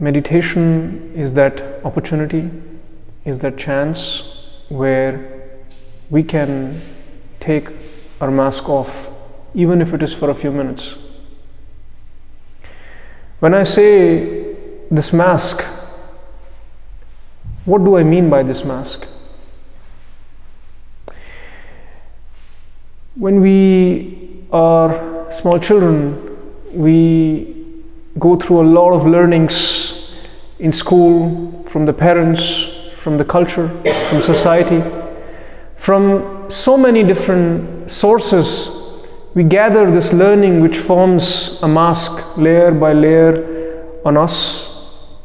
Meditation is that opportunity, is that chance where we can take our mask off, even if it is for a few minutes. When I say this mask, what do I mean by this mask? When we are small children, we go through a lot of learnings in school, from the parents, from the culture, from society, from so many different sources. We gather this learning which forms a mask layer by layer on us.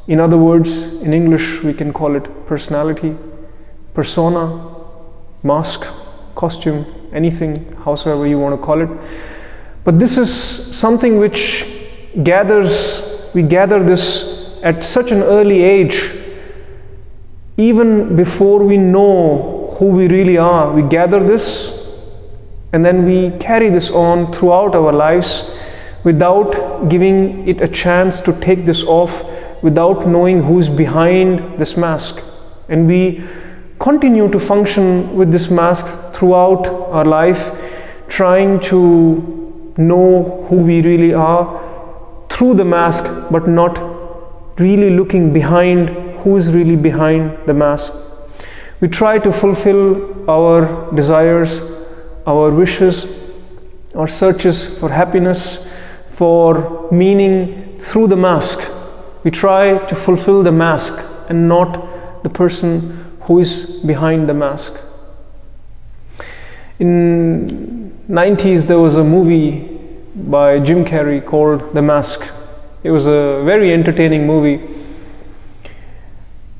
In other words, in English, we can call it personality, persona, mask, costume, anything, howsoever you want to call it. But this is something which gathers, we gather this at such an early age, even before we know who we really are. We gather this and then we carry this on throughout our lives without giving it a chance to take this off, without knowing who's behind this mask. And we continue to function with this mask throughout our life, trying to know who we really are through the mask, but not really looking behind who's really behind the mask. We try to fulfill our desires, our wishes, our searches for happiness, for meaning through the mask. We try to fulfill the mask and not the person who is behind the mask. In 90s there was a movie by Jim Carrey called The Mask. It was a very entertaining movie.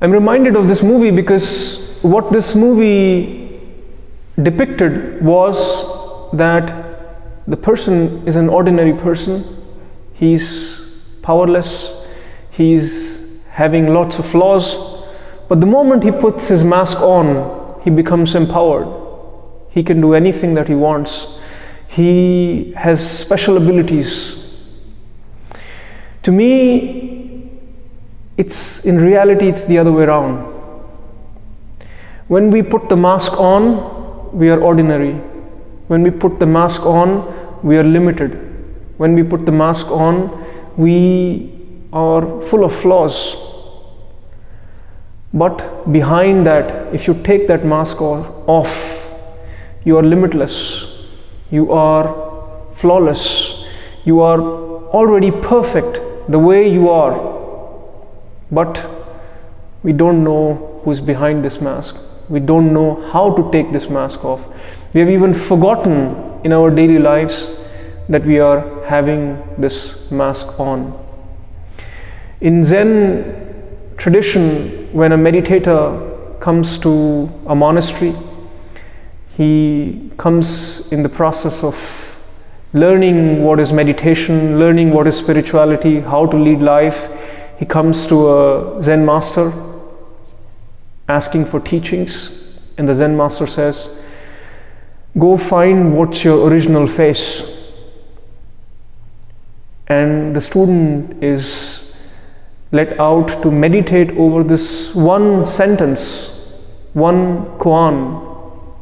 I'm reminded of this movie because what this movie depicted was that the person is an ordinary person. He's powerless. He's having lots of flaws. But the moment he puts his mask on, he becomes empowered. He can do anything that he wants he has special abilities. To me, it's in reality, it's the other way around. When we put the mask on, we are ordinary. When we put the mask on, we are limited. When we put the mask on, we are full of flaws. But behind that, if you take that mask off, you are limitless you are flawless, you are already perfect the way you are, but we don't know who's behind this mask. We don't know how to take this mask off. We have even forgotten in our daily lives that we are having this mask on. In Zen tradition, when a meditator comes to a monastery, he comes in the process of learning what is meditation, learning what is spirituality, how to lead life. He comes to a Zen master asking for teachings, and the Zen master says, Go find what's your original face. And the student is let out to meditate over this one sentence, one koan,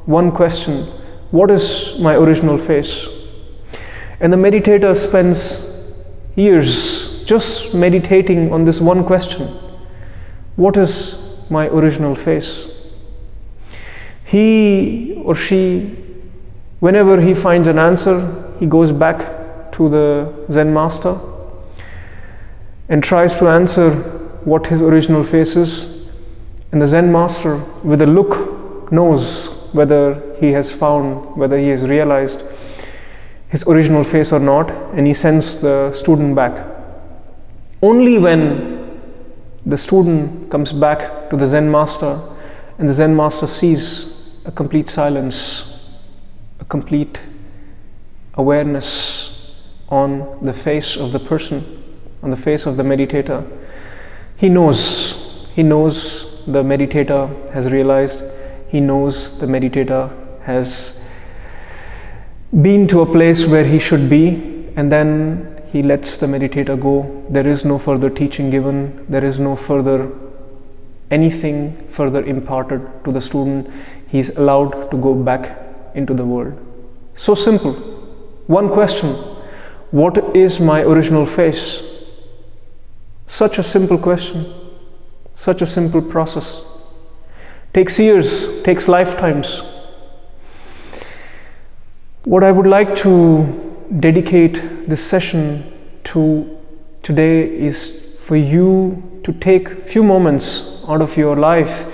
one question What is my original face? And the meditator spends years just meditating on this one question What is my original face? He or she, whenever he finds an answer, he goes back to the Zen master and tries to answer what his original face is. And the Zen master, with a look, knows whether he has found, whether he has realized his original face or not, and he sends the student back. Only when the student comes back to the Zen master and the Zen master sees a complete silence, a complete awareness on the face of the person, on the face of the meditator, he knows, he knows the meditator has realized he knows the meditator has been to a place where he should be, and then he lets the meditator go. There is no further teaching given, there is no further anything further imparted to the student. He's allowed to go back into the world. So simple. One question What is my original face? Such a simple question, such a simple process. Takes years, takes lifetimes. What I would like to dedicate this session to today is for you to take few moments out of your life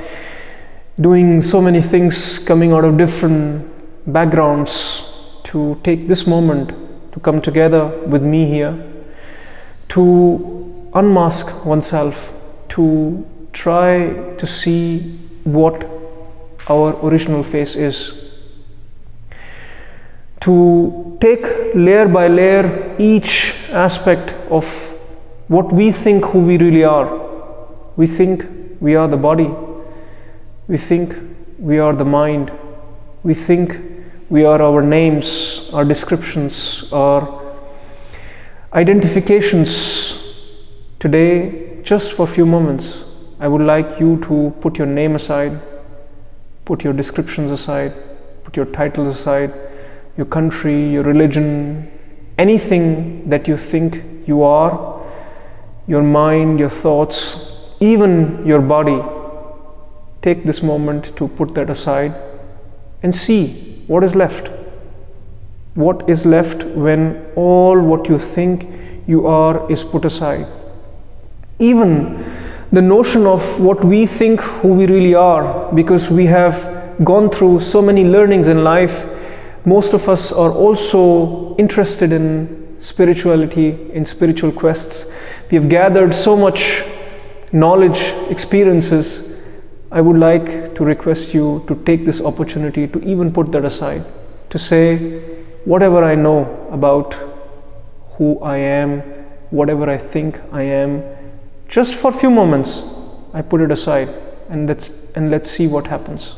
doing so many things coming out of different backgrounds to take this moment to come together with me here to unmask oneself to try to see what our original face is to take layer by layer each aspect of what we think who we really are. We think we are the body, we think we are the mind, we think we are our names, our descriptions, our identifications. Today, just for a few moments, I would like you to put your name aside, put your descriptions aside, put your titles aside your country, your religion, anything that you think you are, your mind, your thoughts, even your body, take this moment to put that aside and see what is left. What is left when all what you think you are is put aside? Even the notion of what we think who we really are, because we have gone through so many learnings in life most of us are also interested in spirituality, in spiritual quests. We have gathered so much knowledge, experiences. I would like to request you to take this opportunity to even put that aside, to say, whatever I know about who I am, whatever I think I am, just for a few moments, I put it aside and let's, and let's see what happens.